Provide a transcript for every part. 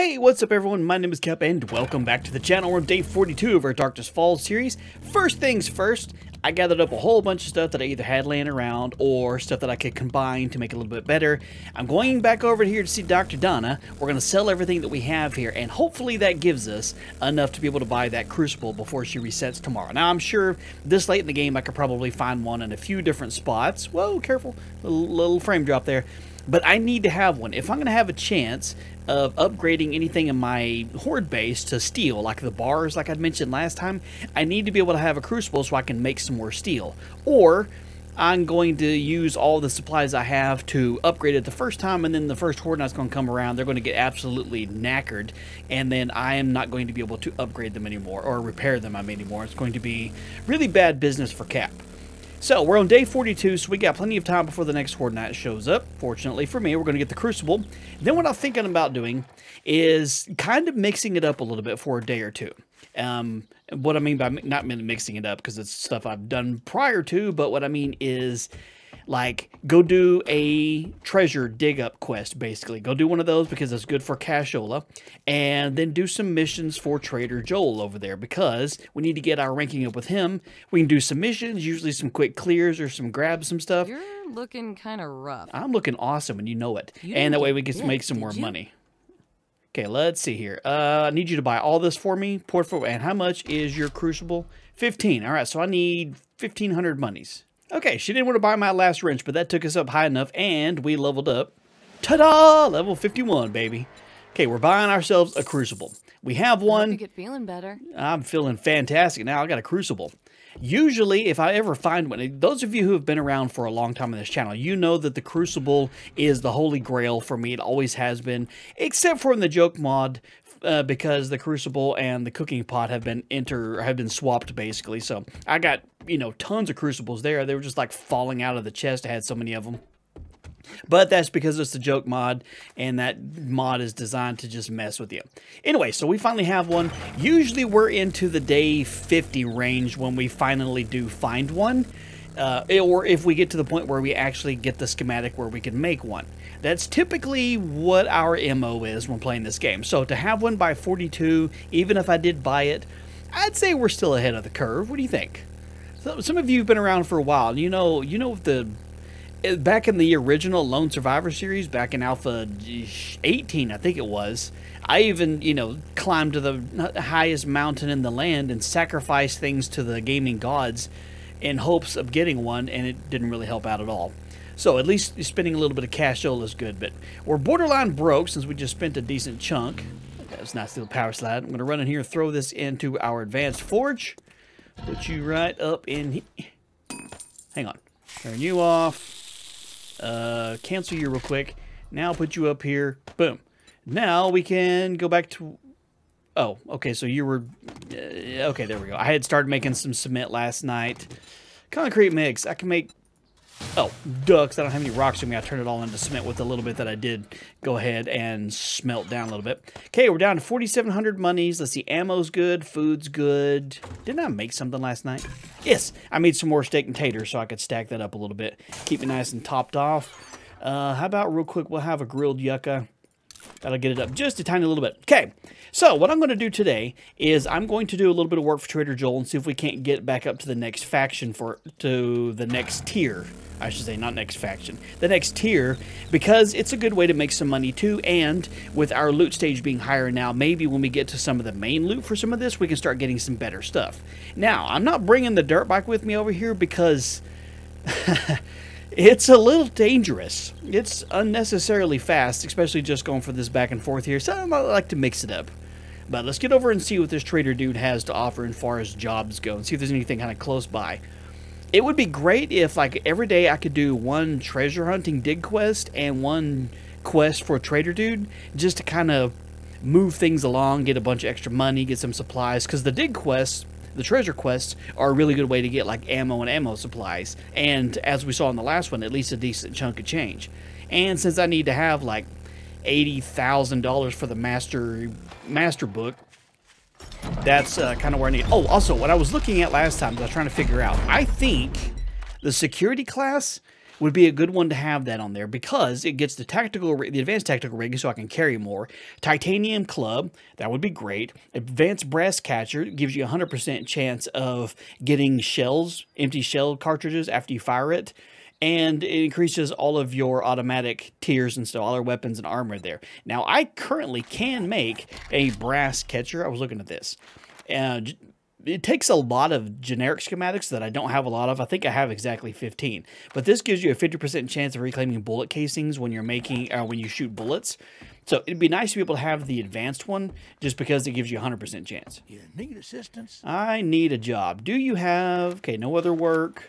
Hey, what's up everyone? My name is Capp and welcome back to the channel. We're on day 42 of our Darkness Falls series. First things first, I gathered up a whole bunch of stuff that I either had laying around or stuff that I could combine to make it a little bit better. I'm going back over here to see Dr. Donna. We're going to sell everything that we have here and hopefully that gives us enough to be able to buy that Crucible before she resets tomorrow. Now I'm sure this late in the game I could probably find one in a few different spots. Whoa, careful. Little, little frame drop there but I need to have one. If I'm going to have a chance of upgrading anything in my horde base to steel, like the bars, like I'd mentioned last time, I need to be able to have a crucible so I can make some more steel. Or I'm going to use all the supplies I have to upgrade it the first time, and then the first horde night's going to come around. They're going to get absolutely knackered, and then I am not going to be able to upgrade them anymore or repair them I mean, anymore. It's going to be really bad business for Capp. So, we're on day 42, so we got plenty of time before the next Horde Night shows up. Fortunately for me, we're going to get the Crucible. Then what I'm thinking about doing is kind of mixing it up a little bit for a day or two. Um, what I mean by not mixing it up, because it's stuff I've done prior to, but what I mean is like go do a treasure dig up quest basically. Go do one of those because it's good for cashola. And then do some missions for trader joel over there because we need to get our ranking up with him. We can do some missions usually some quick clears or some grabs some stuff. You're looking kind of rough. I'm looking awesome and you know it. You and that way we can make some more you? money. Okay let's see here. Uh i need you to buy all this for me. Portfolio and how much is your crucible? 15 all right so i need 1500 monies Okay, she didn't want to buy my last wrench, but that took us up high enough, and we leveled up. Ta-da! Level 51, baby. Okay, we're buying ourselves a Crucible. We have one. You get feeling better. I'm feeling fantastic now. I got a Crucible. Usually, if I ever find one, those of you who have been around for a long time on this channel, you know that the Crucible is the holy grail for me. It always has been, except for in the joke mod, uh, because the Crucible and the cooking pot have been inter have been swapped basically. So I got you know tons of Crucibles there. They were just like falling out of the chest. I had so many of them. But that's because it's a joke mod, and that mod is designed to just mess with you. Anyway, so we finally have one. Usually we're into the day 50 range when we finally do find one. Uh, or if we get to the point where we actually get the schematic where we can make one. That's typically what our MO is when playing this game. So to have one by 42, even if I did buy it, I'd say we're still ahead of the curve. What do you think? So, some of you have been around for a while. You know, you know the eh, back in the original Lone Survivor series, back in Alpha 18, I think it was. I even, you know, climbed to the highest mountain in the land and sacrificed things to the gaming gods in hopes of getting one, and it didn't really help out at all. So at least spending a little bit of cash is good, but we're borderline broke since we just spent a decent chunk. That's nice little power slide. I'm going to run in here and throw this into our advanced forge. Put you right up in. Hang on. Turn you off. Uh, cancel you real quick. Now put you up here. Boom. Now we can go back to... Oh, okay, so you were... Uh, okay, there we go. I had started making some cement last night. Concrete mix. I can make Oh, ducks. I don't have any rocks in me. I turned it all into cement with a little bit that I did go ahead and smelt down a little bit. Okay, we're down to 4,700 monies. Let's see, ammo's good, food's good. Didn't I make something last night? Yes, I made some more steak and taters so I could stack that up a little bit. Keep it nice and topped off. Uh, how about real quick, we'll have a grilled yucca. That'll get it up just a tiny little bit. Okay, so what I'm going to do today is I'm going to do a little bit of work for Trader Joel and see if we can't get back up to the next faction for to the next tier. I should say, not next faction, the next tier, because it's a good way to make some money too. And with our loot stage being higher now, maybe when we get to some of the main loot for some of this, we can start getting some better stuff. Now, I'm not bringing the dirt bike with me over here because it's a little dangerous. It's unnecessarily fast, especially just going for this back and forth here. So I like to mix it up. But let's get over and see what this trader dude has to offer as far as jobs go and see if there's anything kind of close by it would be great if like every day I could do one treasure hunting dig quest and one quest for trader dude just to kind of move things along, get a bunch of extra money, get some supplies because the dig quests, the treasure quests are a really good way to get like ammo and ammo supplies and as we saw in the last one, at least a decent chunk of change. And since I need to have like $80,000 for the master master book, that's uh, kind of where I need. Oh, also, what I was looking at last time, I was trying to figure out. I think the security class would be a good one to have that on there because it gets the tactical, the advanced tactical rig, so I can carry more. Titanium club, that would be great. Advanced brass catcher gives you a hundred percent chance of getting shells, empty shell cartridges after you fire it and it increases all of your automatic tiers and stuff, all our weapons and armor there. Now, I currently can make a brass catcher. I was looking at this. Uh, and it takes a lot of generic schematics that I don't have a lot of. I think I have exactly 15. But this gives you a 50% chance of reclaiming bullet casings when you're making, uh, when you shoot bullets. So it'd be nice to be able to have the advanced one just because it gives you a 100% chance. You need assistance? I need a job. Do you have, okay, no other work.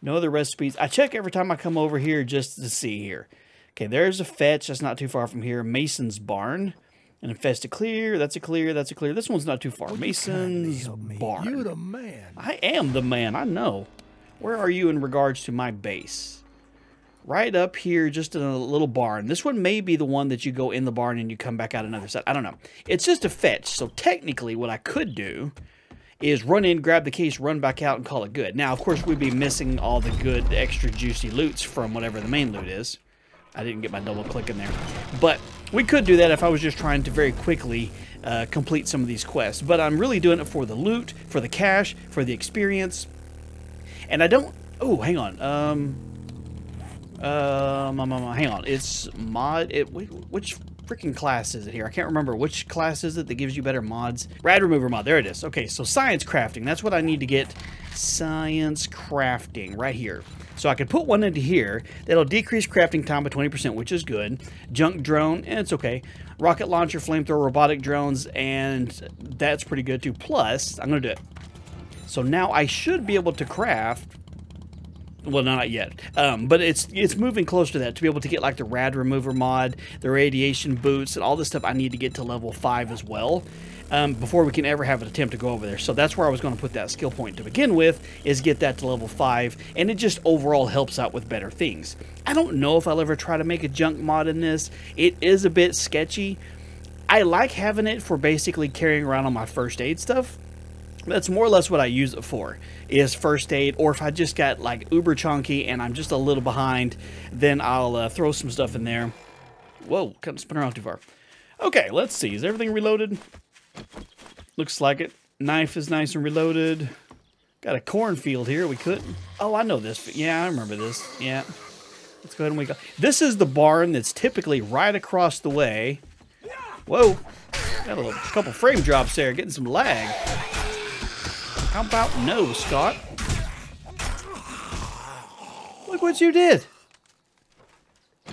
No other recipes. I check every time I come over here just to see here. Okay, there's a fetch. That's not too far from here. Mason's Barn. And infest a clear. That's a clear. That's a clear. This one's not too far. Mason's Barn. You're the man. I am the man. I know. Where are you in regards to my base? Right up here, just in a little barn. This one may be the one that you go in the barn and you come back out another side. I don't know. It's just a fetch. So technically what I could do is run in, grab the case, run back out, and call it good. Now, of course, we'd be missing all the good, extra juicy loots from whatever the main loot is. I didn't get my double click in there. But we could do that if I was just trying to very quickly uh, complete some of these quests. But I'm really doing it for the loot, for the cash, for the experience. And I don't... Oh, hang on. Um... Um, um, hang on. It's mod... It, which freaking class is it here? I can't remember which class is it that gives you better mods. Rad remover mod. There it is. Okay, so science crafting. That's what I need to get. Science crafting right here. So I could put one into here. That'll decrease crafting time by 20%, which is good. Junk drone, and it's okay. Rocket launcher, flamethrower, robotic drones, and that's pretty good too. Plus, I'm going to do it. So now I should be able to craft well, not yet, um, but it's it's moving close to that to be able to get like the rad remover mod, the radiation boots, and all this stuff. I need to get to level five as well um, before we can ever have an attempt to go over there. So that's where I was going to put that skill point to begin with, is get that to level five, and it just overall helps out with better things. I don't know if I'll ever try to make a junk mod in this. It is a bit sketchy. I like having it for basically carrying around on my first aid stuff that's more or less what I use it for is first aid or if I just got like uber chunky and I'm just a little behind then I'll uh, throw some stuff in there. Whoa kind of spin around too far. Okay let's see. Is everything reloaded? Looks like it. Knife is nice and reloaded. Got a cornfield here we couldn't oh I know this yeah I remember this yeah. Let's go ahead and we go this is the barn that's typically right across the way. Whoa got a couple frame drops there getting some lag how about no, Scott? Look what you did.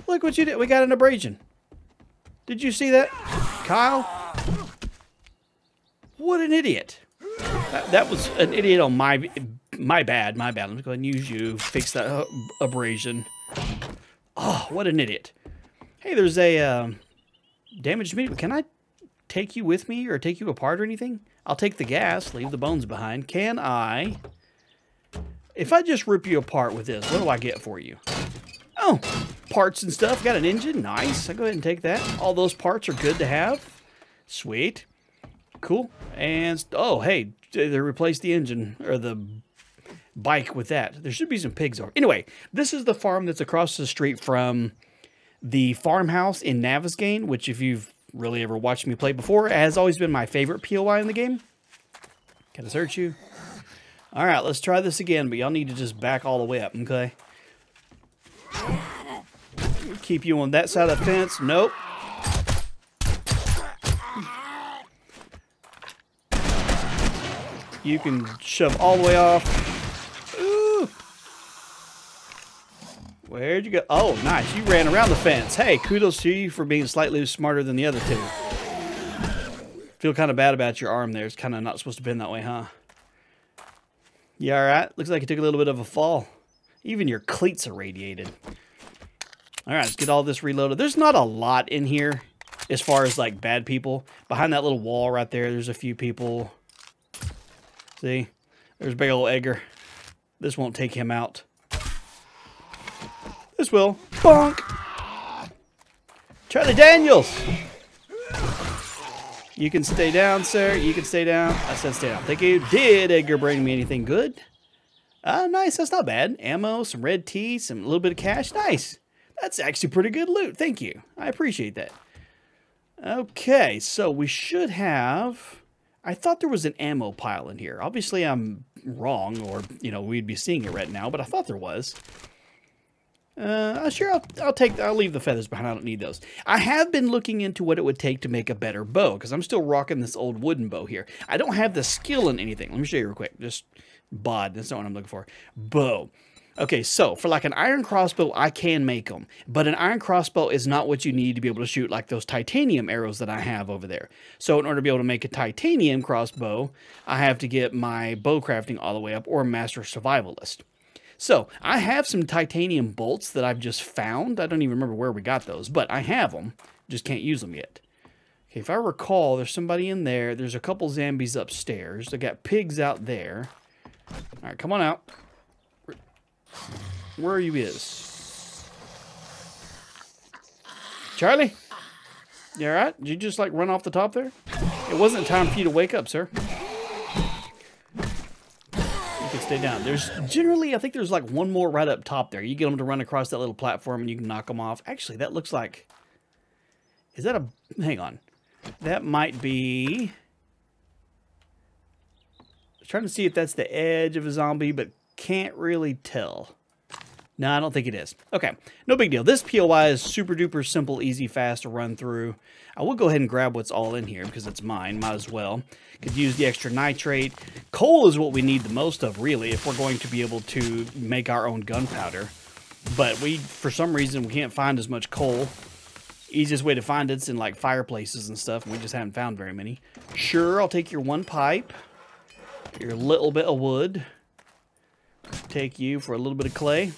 Look what you did. We got an abrasion. Did you see that? Kyle? What an idiot. That, that was an idiot on my my bad. My bad. Let me go ahead and use you. Fix that uh, abrasion. Oh, what an idiot. Hey, there's a um, damaged meat. Can I take you with me or take you apart or anything? I'll take the gas, leave the bones behind. Can I... If I just rip you apart with this, what do I get for you? Oh, parts and stuff. Got an engine. Nice. I'll go ahead and take that. All those parts are good to have. Sweet. Cool. And, oh, hey, they replaced the engine, or the bike with that. There should be some pigs over. Anyway, this is the farm that's across the street from the farmhouse in Navezgane, which if you've really ever watched me play before. It has always been my favorite POI in the game. Can I search you? All right, let's try this again, but y'all need to just back all the way up, okay? Keep you on that side of the fence. Nope. You can shove all the way off. Where'd you go? Oh, nice. You ran around the fence. Hey, kudos to you for being slightly smarter than the other two. Feel kind of bad about your arm there. It's kind of not supposed to bend that way, huh? You all right? Looks like you took a little bit of a fall. Even your cleats are radiated. All right, let's get all this reloaded. There's not a lot in here as far as like bad people. Behind that little wall right there, there's a few people. See? There's big old Edgar. This won't take him out. Will. Bonk! Charlie Daniels! You can stay down, sir. You can stay down. I said stay down. Thank you. Did Edgar bring me anything good? Ah, nice. That's not bad. Ammo, some red tea, some little bit of cash. Nice. That's actually pretty good loot. Thank you. I appreciate that. Okay, so we should have... I thought there was an ammo pile in here. Obviously, I'm wrong, or, you know, we'd be seeing it right now, but I thought there was. Uh, sure, I'll, I'll take, I'll leave the feathers behind. I don't need those. I have been looking into what it would take to make a better bow, because I'm still rocking this old wooden bow here. I don't have the skill in anything. Let me show you real quick. Just bod, that's not what I'm looking for. Bow. Okay, so for like an iron crossbow, I can make them, but an iron crossbow is not what you need to be able to shoot like those titanium arrows that I have over there. So in order to be able to make a titanium crossbow, I have to get my bow crafting all the way up or master survivalist. So I have some titanium bolts that I've just found. I don't even remember where we got those, but I have them. Just can't use them yet. Okay, if I recall, there's somebody in there. There's a couple zombies upstairs. I got pigs out there. All right, come on out. Where are you is? Charlie? You alright? Did you just like run off the top there? It wasn't time for you to wake up, sir. Stay down. There's generally, I think there's like one more right up top there. You get them to run across that little platform and you can knock them off. Actually, that looks like... Is that a... Hang on. That might be... I was trying to see if that's the edge of a zombie, but can't really tell. No, I don't think it is. Okay, no big deal. This POI is super duper simple, easy, fast to run through. I will go ahead and grab what's all in here because it's mine. Might as well. Could use the extra nitrate. Coal is what we need the most of, really, if we're going to be able to make our own gunpowder. But we, for some reason, we can't find as much coal. Easiest way to find it's in like fireplaces and stuff. And we just haven't found very many. Sure, I'll take your one pipe. Your little bit of wood. Take you for a little bit of clay.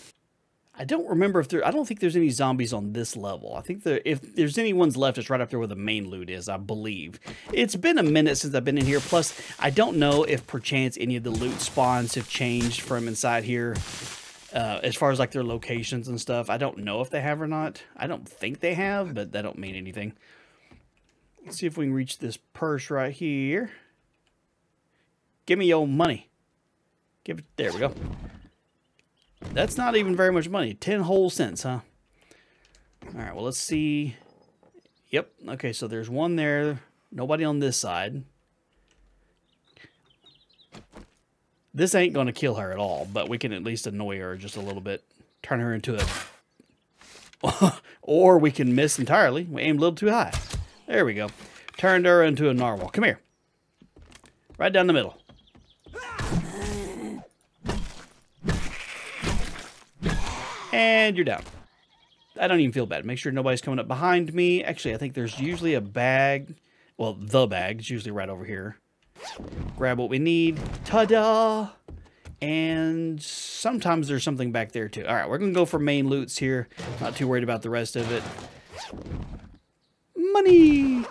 I don't remember if there. I don't think there's any zombies on this level. I think there, if there's any ones left, it's right up there where the main loot is. I believe it's been a minute since I've been in here. Plus, I don't know if perchance any of the loot spawns have changed from inside here, uh, as far as like their locations and stuff. I don't know if they have or not. I don't think they have, but that don't mean anything. Let's see if we can reach this purse right here. Give me your money. Give it. There we go. That's not even very much money. 10 whole cents, huh? All right, well, let's see. Yep. Okay, so there's one there. Nobody on this side. This ain't going to kill her at all, but we can at least annoy her just a little bit. Turn her into a... or we can miss entirely. We aimed a little too high. There we go. Turned her into a narwhal. Come here. Right down the middle. And you're down. I don't even feel bad. Make sure nobody's coming up behind me. Actually, I think there's usually a bag. Well, the bag is usually right over here. Grab what we need. Ta-da! And sometimes there's something back there too. All right, we're going to go for main loots here. Not too worried about the rest of it. Money!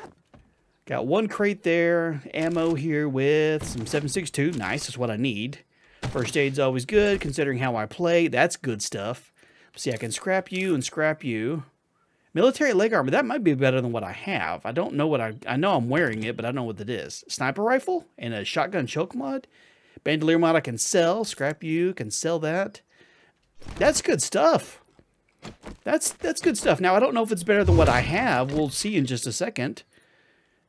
Got one crate there. Ammo here with some 7.62. Nice, that's what I need. First aid's always good, considering how I play. That's good stuff. See, I can scrap you and scrap you. Military leg armor, that might be better than what I have. I don't know what I... I know I'm wearing it, but I don't know what it is. Sniper rifle and a shotgun choke mod. Bandolier mod I can sell. Scrap you, can sell that. That's good stuff. That's that's good stuff. Now, I don't know if it's better than what I have. We'll see in just a second.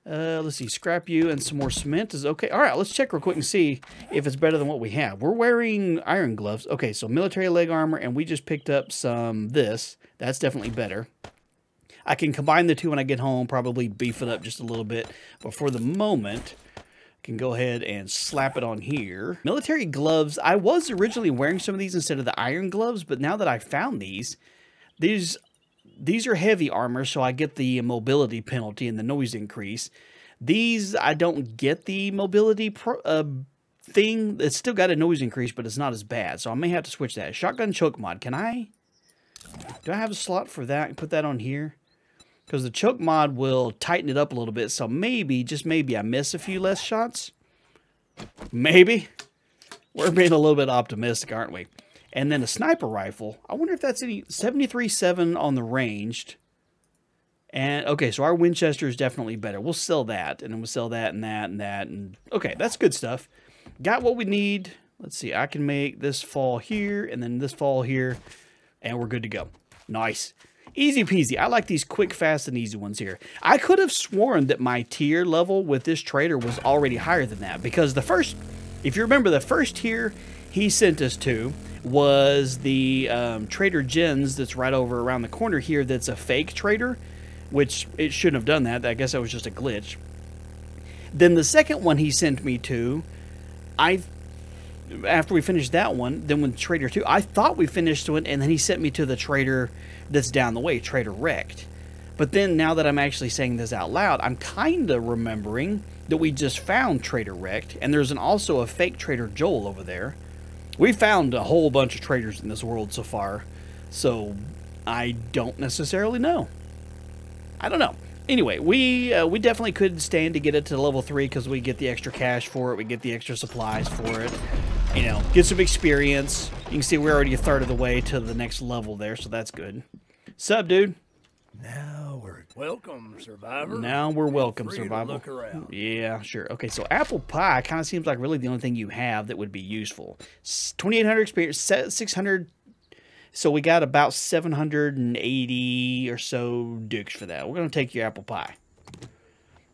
Uh, let's see, scrap you and some more cement is okay. All right, let's check real quick and see if it's better than what we have. We're wearing iron gloves. Okay, so military leg armor, and we just picked up some this. That's definitely better. I can combine the two when I get home, probably beef it up just a little bit. But for the moment, I can go ahead and slap it on here. Military gloves. I was originally wearing some of these instead of the iron gloves, but now that I found these, these these are heavy armor, so I get the mobility penalty and the noise increase. These, I don't get the mobility pro, uh, thing. It's still got a noise increase, but it's not as bad. So I may have to switch that. Shotgun choke mod. Can I? Do I have a slot for that? And put that on here? Because the choke mod will tighten it up a little bit. So maybe, just maybe, I miss a few less shots. Maybe. We're being a little bit optimistic, aren't we? And then a sniper rifle. I wonder if that's any 73.7 on the ranged. And okay, so our Winchester is definitely better. We'll sell that, and then we'll sell that and that and that. And okay, that's good stuff. Got what we need. Let's see. I can make this fall here and then this fall here, and we're good to go. Nice. Easy peasy. I like these quick, fast, and easy ones here. I could have sworn that my tier level with this trader was already higher than that because the first, if you remember, the first tier he sent us to was the um, Trader Jen's that's right over around the corner here that's a fake trader, which it shouldn't have done that. I guess that was just a glitch. Then the second one he sent me to, I after we finished that one, then with Trader 2, I thought we finished one, and then he sent me to the trader that's down the way, Trader Rekt. But then now that I'm actually saying this out loud, I'm kind of remembering that we just found Trader Rekt, and there's an, also a fake Trader Joel over there. We found a whole bunch of traders in this world so far, so I don't necessarily know. I don't know. Anyway, we uh, we definitely could stand to get it to level 3 because we get the extra cash for it, we get the extra supplies for it you know, get some experience. You can see we're already a third of the way to the next level there, so that's good. Sup, dude? Now welcome, Survivor. Now we're welcome, Survivor. Look around. Yeah, sure. Okay, so apple pie kind of seems like really the only thing you have that would be useful. 2,800 experience, 600. So we got about 780 or so dukes for that. We're going to take your apple pie.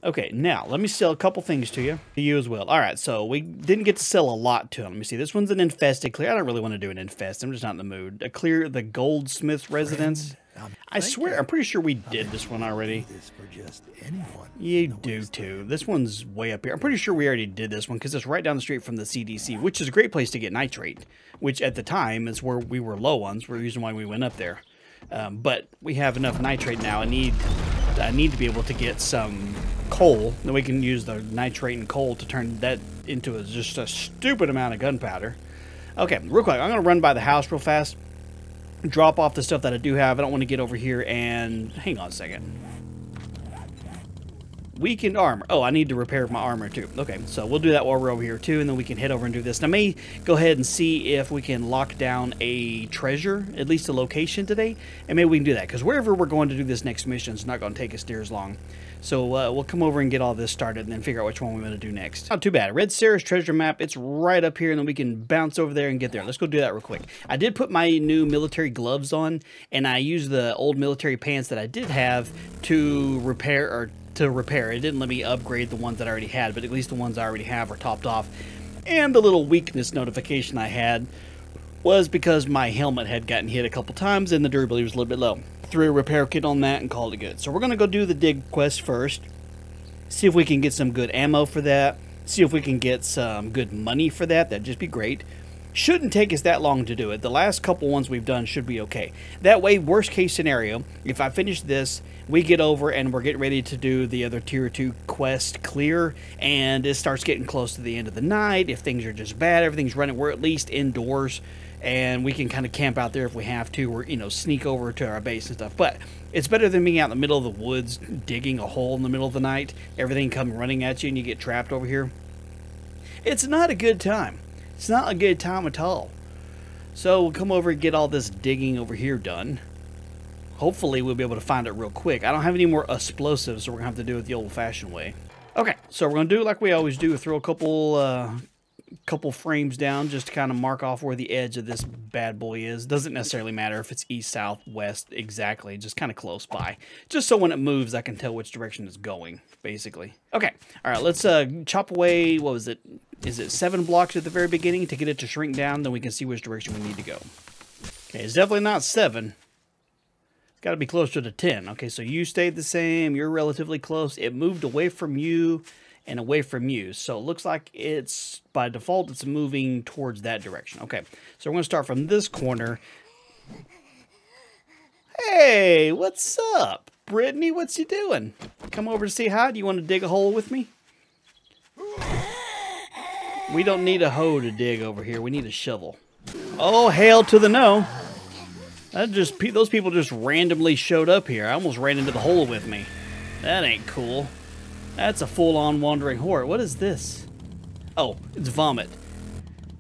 Okay, now let me sell a couple things to you. To you as well. All right, so we didn't get to sell a lot to him. Let me see. This one's an infested clear. I don't really want to do an infest. I'm just not in the mood. A clear the goldsmith's residence. I'm I swear, I'm pretty sure we did this one already. This for just anyone. You do too. This one's way up here. I'm pretty sure we already did this one because it's right down the street from the CDC, which is a great place to get nitrate, which at the time is where we were low on. So we're the reason why we went up there. Um, but we have enough nitrate now. I need, I need to be able to get some coal. Then we can use the nitrate and coal to turn that into a, just a stupid amount of gunpowder. Okay, real quick, I'm gonna run by the house real fast, drop off the stuff that I do have. I don't want to get over here and hang on a second. Weakened armor. Oh, I need to repair my armor too. Okay, so we'll do that while we're over here too, and then we can head over and do this. And I may go ahead and see if we can lock down a treasure, at least a location today, and maybe we can do that, because wherever we're going to do this next mission is not going to take us near as long. So uh, we'll come over and get all this started and then figure out which one we want to do next. Not too bad. Red Sarah's treasure map, it's right up here and then we can bounce over there and get there. Let's go do that real quick. I did put my new military gloves on and I used the old military pants that I did have to repair or to repair. It didn't let me upgrade the ones that I already had, but at least the ones I already have are topped off. And the little weakness notification I had was because my helmet had gotten hit a couple times and the durability was a little bit low. Threw a repair kit on that and called it good. So we're going to go do the dig quest first. See if we can get some good ammo for that. See if we can get some good money for that. That'd just be great. Shouldn't take us that long to do it. The last couple ones we've done should be okay. That way, worst case scenario, if I finish this, we get over and we're getting ready to do the other tier 2 quest clear, and it starts getting close to the end of the night. If things are just bad, everything's running, we're at least indoors and we can kind of camp out there if we have to, or you know, sneak over to our base and stuff. But it's better than being out in the middle of the woods digging a hole in the middle of the night, everything come running at you, and you get trapped over here. It's not a good time. It's not a good time at all. So we'll come over and get all this digging over here done. Hopefully we'll be able to find it real quick. I don't have any more explosives, so we're gonna have to do it the old-fashioned way. Okay, so we're gonna do it like we always do. Throw a couple uh, couple frames down just to kind of mark off where the edge of this bad boy is. Doesn't necessarily matter if it's east, south, west, exactly. Just kind of close by. Just so when it moves, I can tell which direction it's going, basically. Okay, all right, let's uh, chop away, what was it? Is it seven blocks at the very beginning to get it to shrink down? Then we can see which direction we need to go. Okay, it's definitely not seven. It's got to be closer to 10. Okay, so you stayed the same. You're relatively close. It moved away from you and away from you. So it looks like it's, by default, it's moving towards that direction. Okay, so we're going to start from this corner. Hey, what's up? Brittany, what's you doing? Come over to say hi? Do you want to dig a hole with me? We don't need a hoe to dig over here. We need a shovel. Oh, hail to the no. That just those people just randomly showed up here. I almost ran into the hole with me. That ain't cool. That's a full-on wandering horde. What is this? Oh, it's vomit.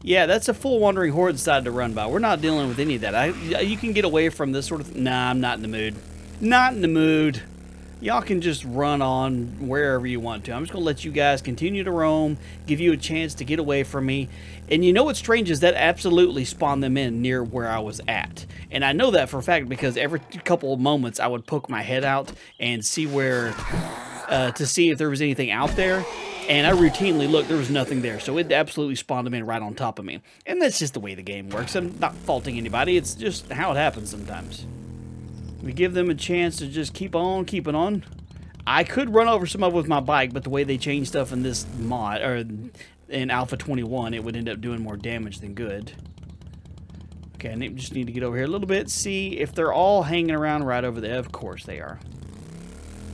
Yeah, that's a full wandering horde decided to run by. We're not dealing with any of that. I, you can get away from this sort of... Nah, I'm not in the mood. Not in the mood. y'all can just run on wherever you want to. I'm just going to let you guys continue to roam, give you a chance to get away from me. And you know what's strange is that absolutely spawned them in near where I was at. And I know that for a fact because every couple of moments I would poke my head out and see where, uh, to see if there was anything out there. And I routinely looked, there was nothing there. So it absolutely spawned them in right on top of me. And that's just the way the game works. I'm not faulting anybody, it's just how it happens sometimes. We give them a chance to just keep on keeping on. I could run over some of them with my bike, but the way they change stuff in this mod, or in Alpha 21, it would end up doing more damage than good. Okay, I just need to get over here a little bit, see if they're all hanging around right over there. Of course they are.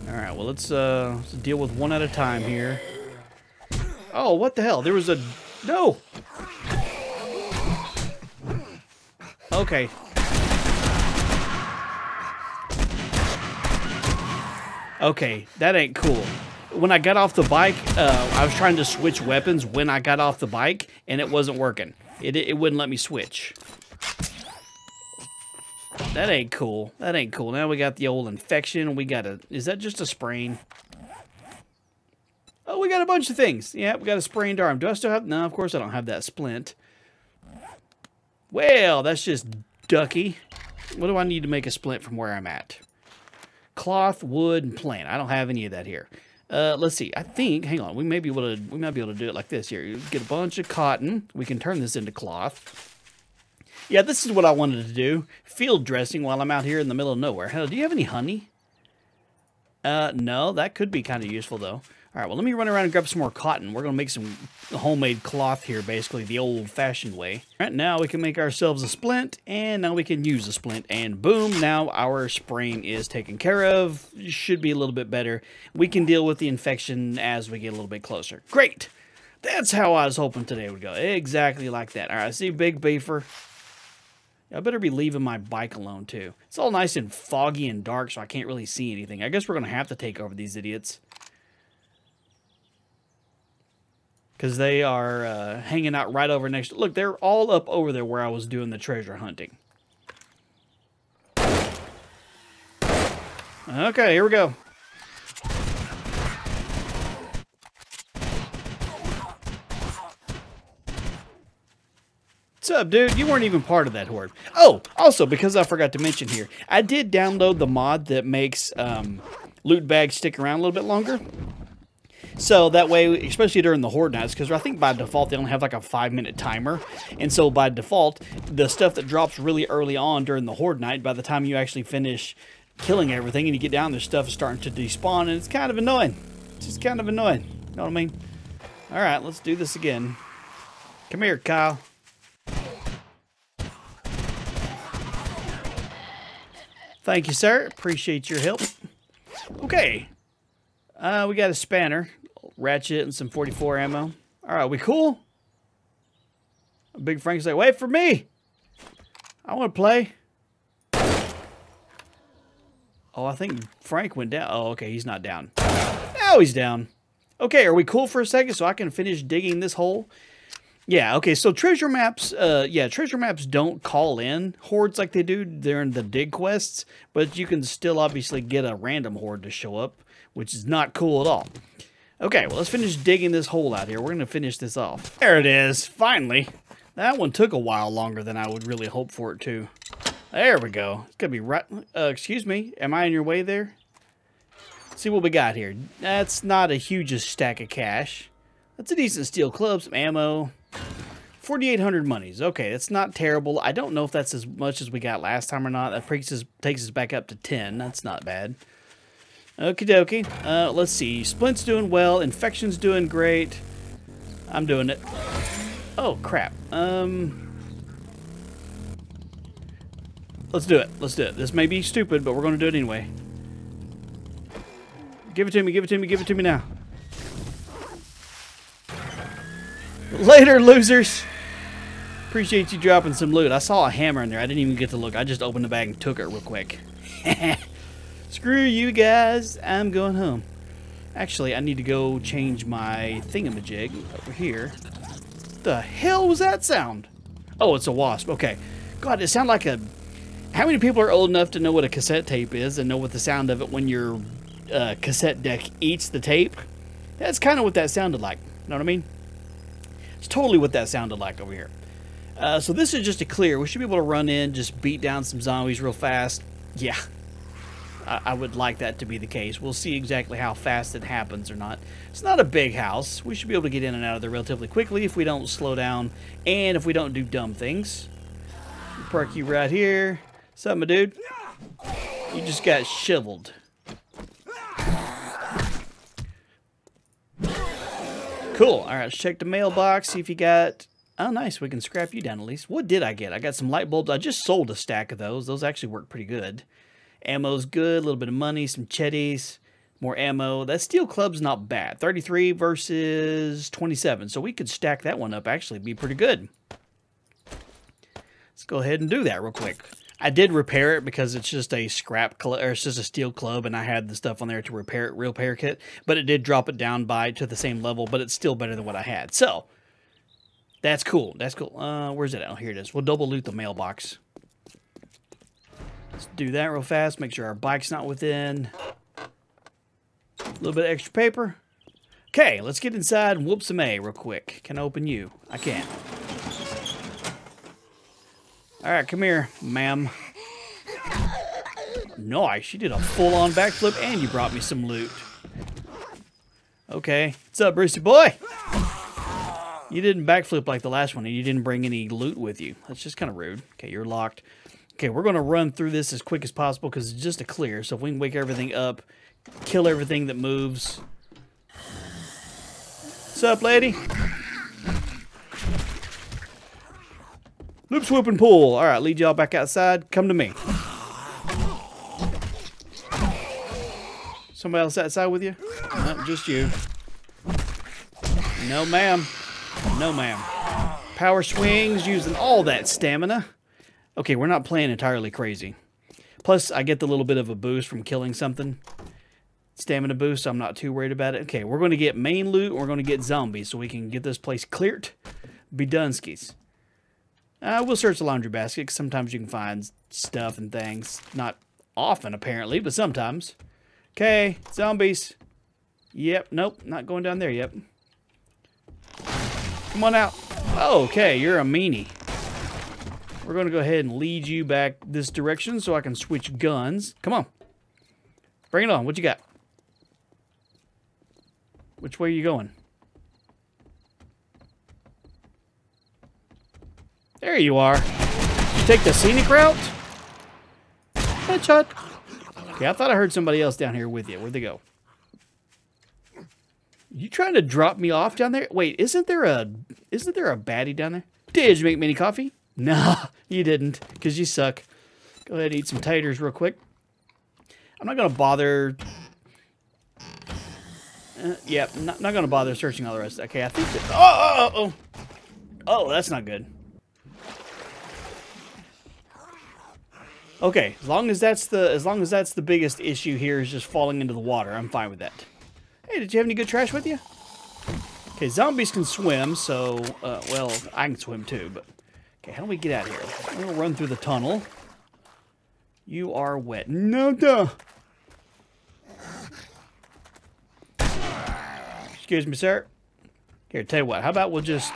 Alright, well, let's, uh, let's deal with one at a time here. Oh, what the hell? There was a... No! Okay, Okay, that ain't cool. When I got off the bike, uh, I was trying to switch weapons when I got off the bike, and it wasn't working. It, it wouldn't let me switch. That ain't cool. That ain't cool. Now we got the old infection. We got a... Is that just a sprain? Oh, we got a bunch of things. Yeah, we got a sprained arm. Do I still have... No, of course I don't have that splint. Well, that's just ducky. What do I need to make a splint from where I'm at? cloth, wood, and plant. I don't have any of that here. Uh, let's see. I think, hang on, we may be able to, we might be able to do it like this here. You get a bunch of cotton. We can turn this into cloth. Yeah, this is what I wanted to do. Field dressing while I'm out here in the middle of nowhere. Hell, do you have any honey? Uh, no, that could be kind of useful though. All right, well, let me run around and grab some more cotton. We're going to make some homemade cloth here, basically the old-fashioned way. All right, now we can make ourselves a splint, and now we can use a splint, and boom, now our sprain is taken care of. Should be a little bit better. We can deal with the infection as we get a little bit closer. Great! That's how I was hoping today would go. Exactly like that. All right, see Big Beefer. I better be leaving my bike alone, too. It's all nice and foggy and dark, so I can't really see anything. I guess we're going to have to take over these idiots. because they are uh, hanging out right over next. Look, they're all up over there where I was doing the treasure hunting. Okay, here we go. What's up, dude? You weren't even part of that horde. Oh, also, because I forgot to mention here, I did download the mod that makes um, loot bags stick around a little bit longer. So that way, especially during the horde nights, because I think by default they only have like a five minute timer. And so by default, the stuff that drops really early on during the horde night, by the time you actually finish killing everything and you get down there, stuff is starting to despawn and it's kind of annoying. It's just kind of annoying. You know what I mean? All right, let's do this again. Come here, Kyle. Thank you, sir. Appreciate your help. Okay. Uh, we got a spanner ratchet and some 44 ammo. All right, we cool? Big Frank's like, wait for me. I want to play. Oh, I think Frank went down. Oh, okay, he's not down. Now he's down. Okay, are we cool for a second so I can finish digging this hole? Yeah, okay, so treasure maps, uh, yeah, treasure maps don't call in hordes like they do during the dig quests, but you can still obviously get a random horde to show up, which is not cool at all. Okay, well, let's finish digging this hole out here. We're going to finish this off. There it is, finally. That one took a while longer than I would really hope for it to. There we go. It's going to be right... Uh, excuse me, am I in your way there? Let's see what we got here. That's not a hugest stack of cash. That's a decent steel club, some ammo. 4,800 monies. Okay, that's not terrible. I don't know if that's as much as we got last time or not. That takes us, takes us back up to 10. That's not bad. Okie dokie. Uh, let's see. Splint's doing well. Infection's doing great. I'm doing it. Oh, crap. Um, let's do it. Let's do it. This may be stupid, but we're going to do it anyway. Give it to me. Give it to me. Give it to me now. Later, losers. Appreciate you dropping some loot. I saw a hammer in there. I didn't even get to look. I just opened the bag and took it real quick. Screw you guys, I'm going home. Actually, I need to go change my thingamajig over here. The hell was that sound? Oh, it's a wasp. Okay. God, it sounded like a... How many people are old enough to know what a cassette tape is and know what the sound of it when you're uh, cassette deck eats the tape. That's kind of what that sounded like. You know what I mean? It's totally what that sounded like over here. Uh, so this is just a clear. We should be able to run in, just beat down some zombies real fast. Yeah, I, I would like that to be the case. We'll see exactly how fast it happens or not. It's not a big house. We should be able to get in and out of there relatively quickly if we don't slow down and if we don't do dumb things. Park you right here. What's up, my dude? You just got shiveled. Cool. All right, let's check the mailbox, see if you got... Oh, nice. We can scrap you down at least. What did I get? I got some light bulbs. I just sold a stack of those. Those actually work pretty good. Ammo's good. A little bit of money, some chetties, more ammo. That steel club's not bad. 33 versus 27. So we could stack that one up, actually. be pretty good. Let's go ahead and do that real quick. I did repair it because it's just a scrap or it's just a steel club, and I had the stuff on there to repair it, real repair kit. But it did drop it down by to the same level, but it's still better than what I had. So that's cool. That's cool. Uh, where's it? Oh, here it is. We'll double loot the mailbox. Let's do that real fast. Make sure our bike's not within. A little bit of extra paper. Okay, let's get inside and whoop some A real quick. Can I open you? I can. All right, come here, ma'am. Nice. She did a full-on backflip, and you brought me some loot. Okay. What's up, Brucey boy? You didn't backflip like the last one, and you didn't bring any loot with you. That's just kind of rude. Okay, you're locked. Okay, we're going to run through this as quick as possible because it's just a clear. So if we can wake everything up, kill everything that moves. What's up, lady? Loop, swoop, and pull. All right, lead y'all back outside. Come to me. Somebody else outside with you? No, just you. No, ma'am. No, ma'am. Power swings using all that stamina. Okay, we're not playing entirely crazy. Plus, I get the little bit of a boost from killing something. Stamina boost, so I'm not too worried about it. Okay, we're going to get main loot. We're going to get zombies so we can get this place cleared. Be dunskies. Uh, we'll search the laundry basket because sometimes you can find stuff and things. Not often, apparently, but sometimes. Okay, zombies. Yep, nope, not going down there yet. Come on out. Oh, okay, you're a meanie. We're going to go ahead and lead you back this direction so I can switch guns. Come on. Bring it on. What you got? Which way are you going? There you are. You take the scenic route? Headshot. Okay, I thought I heard somebody else down here with you. Where'd they go? You trying to drop me off down there? Wait, isn't there a isn't there a baddie down there? Did you make mini coffee? Nah, you didn't, because you suck. Go ahead and eat some taters real quick. I'm not gonna bother. Uh, yep, yeah, not, not gonna bother searching all the rest. Okay, I think. Oh, oh, oh, oh, oh, that's not good. Okay, as long as that's the as long as that's the biggest issue here is just falling into the water, I'm fine with that. Hey, did you have any good trash with you? Okay, zombies can swim, so uh, well, I can swim too. But okay, how do we get out of here? We'll run through the tunnel. You are wet. No, duh. Excuse me, sir. Here, tell you what. How about we'll just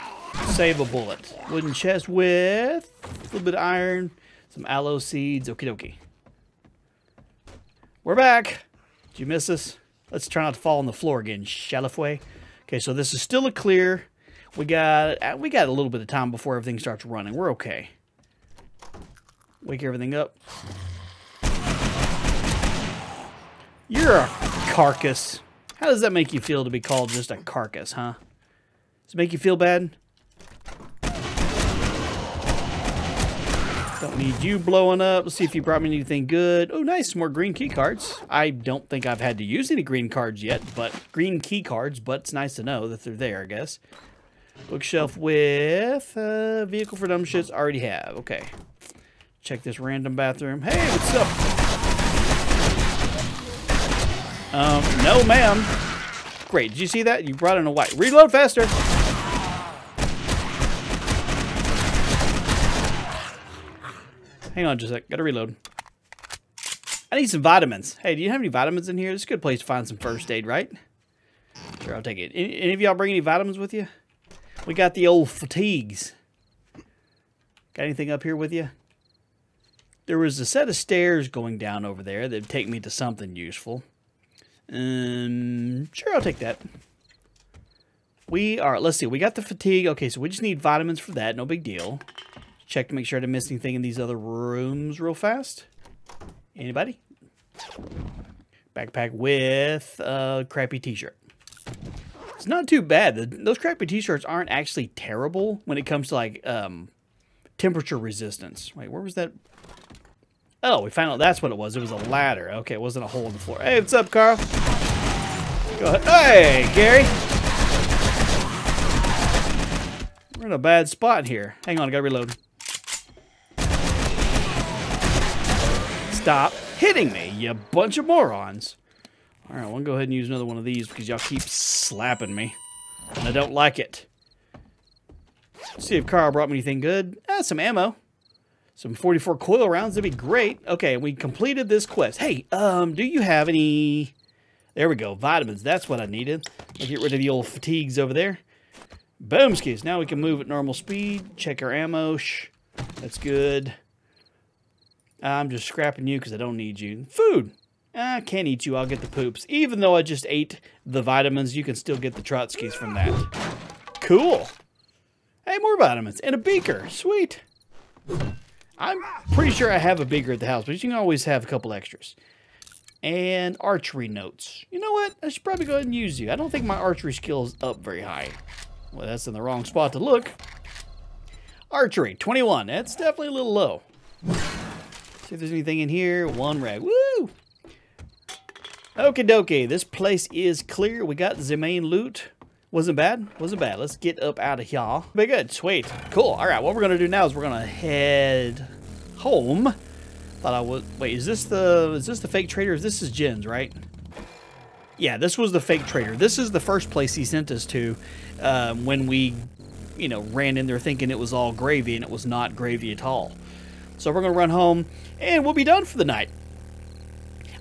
save a bullet? Wooden chest with a little bit of iron. Some aloe seeds. Okie dokie. We're back. Did you miss us? Let's try not to fall on the floor again, Shalafway. Okay, so this is still a clear. We got uh, we got a little bit of time before everything starts running. We're okay. Wake everything up. You're a carcass. How does that make you feel to be called just a carcass, huh? Does it make you feel bad? Don't need you blowing up. Let's see if you brought me anything good. Oh, nice. More green key cards. I don't think I've had to use any green cards yet, but green key cards, but it's nice to know that they're there, I guess. Bookshelf with uh, vehicle for dumb shits. Already have. Okay. Check this random bathroom. Hey, what's up? Um, no, ma'am. Great. Did you see that? You brought in a white. Reload faster. Hang on just a sec. Gotta reload. I need some vitamins. Hey, do you have any vitamins in here? This is a good place to find some first aid, right? Sure, I'll take it. Any, any of y'all bring any vitamins with you? We got the old fatigues. Got anything up here with you? There was a set of stairs going down over there that'd take me to something useful. Um, sure, I'll take that. We are, let's see, we got the fatigue. Okay, so we just need vitamins for that. No big deal. Check to make sure I didn't miss anything in these other rooms real fast. Anybody? Backpack with a crappy t-shirt. It's not too bad. The, those crappy t-shirts aren't actually terrible when it comes to like um, temperature resistance. Wait, where was that? Oh, we found out that's what it was. It was a ladder. Okay, it wasn't a hole in the floor. Hey, what's up, Carl? Go ahead. Hey, Gary. We're in a bad spot here. Hang on, I gotta reload. Stop hitting me, you bunch of morons. All right, I'm gonna go ahead and use another one of these because y'all keep slapping me. And I don't like it. Let's see if Carl brought me anything good. Ah, some ammo. Some 44 coil rounds, that'd be great. Okay, we completed this quest. Hey, um, do you have any... There we go, vitamins. That's what I needed. I'll get rid of the old fatigues over there. Boom skis. Now we can move at normal speed. Check our ammo. Shh. That's good. I'm just scrapping you because I don't need you. Food. I can't eat you. I'll get the poops. Even though I just ate the vitamins, you can still get the Trotskys from that. Cool. Hey, more vitamins. And a beaker. Sweet. I'm pretty sure I have a beaker at the house, but you can always have a couple extras. And archery notes. You know what? I should probably go ahead and use you. I don't think my archery skill is up very high. Well, that's in the wrong spot to look. Archery, 21. That's definitely a little low. See if there's anything in here. One rag. Woo! Okie dokie. This place is clear. We got the main loot. Wasn't bad. Wasn't bad. Let's get up out of here. Be good. Sweet. Cool. All right. What we're going to do now is we're going to head home. Thought I would... Wait, is this the... Is this the fake trader? This is Jen's, right? Yeah, this was the fake trader. This is the first place he sent us to um, when we, you know, ran in there thinking it was all gravy, and it was not gravy at all. So we're going to run home, and we'll be done for the night.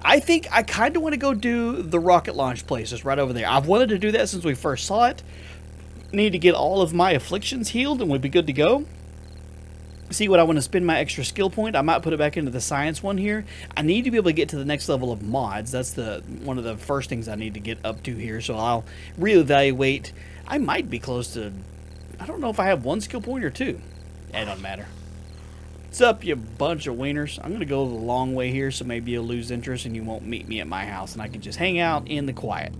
I think I kind of want to go do the rocket launch places right over there. I've wanted to do that since we first saw it. Need to get all of my afflictions healed, and we'd be good to go see what I want to spend my extra skill point. I might put it back into the science one here. I need to be able to get to the next level of mods. That's the one of the first things I need to get up to here. So I'll reevaluate. I might be close to, I don't know if I have one skill point or two. It don't matter. What's up, you bunch of wieners? I'm going to go the long way here, so maybe you'll lose interest and you won't meet me at my house, and I can just hang out in the quiet.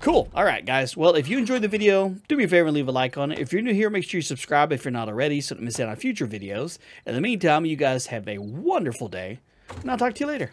Cool. All right, guys. Well, if you enjoyed the video, do me a favor and leave a like on it. If you're new here, make sure you subscribe if you're not already so don't miss out on future videos. In the meantime, you guys have a wonderful day, and I'll talk to you later.